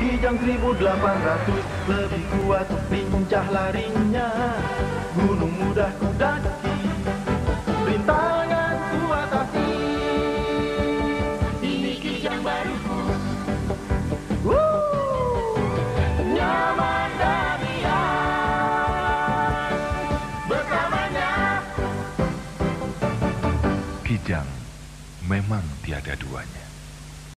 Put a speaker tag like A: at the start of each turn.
A: Kijang 1800 lebih kuat lincah larinya. Gunung mudah ku daki Rintangan ku atasi. Ini kijang baruku. Woo Nyaman dan Bersamanya.
B: Kijang memang tiada duanya.